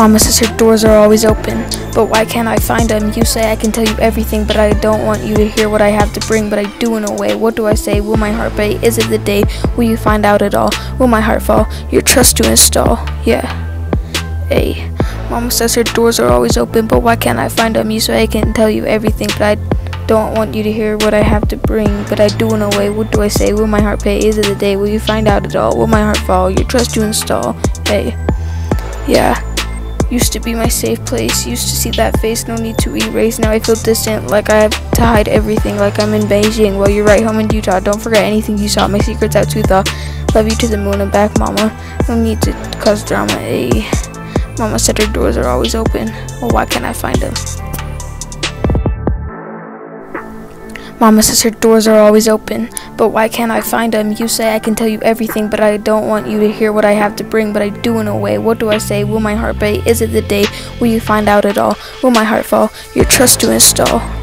Mama says her doors are always open, but why can't I find them? You say I can tell you everything, but I don't want you to hear what I have to bring, but I do in a way. What do I say? Will my heart break? Is it the day? Will you find out it all? Will my heart fall? Your trust to install? Yeah. Hey. Mama says her doors are always open, but why can't I find them? You say I can tell you everything, but I don't want you to hear what I have to bring, but I do in a way. What do I say? Will my heart pay? Is it the day? Will you find out it all? Will my heart fall? Your trust to install? Hey. Yeah. Used to be my safe place, used to see that face, no need to erase. Now I feel distant, like I have to hide everything, like I'm in Beijing. Well, you're right, home in Utah. Don't forget anything you saw, my secrets out to the. Love you to the moon and back, mama. No need to cause drama, eh? Mama said her doors are always open. Well, why can't I find them? Mama says her doors are always open, but why can't I find them? You say I can tell you everything, but I don't want you to hear what I have to bring, but I do in a way. What do I say? Will my heart break? Is it the day? Will you find out it all? Will my heart fall? Your trust to install?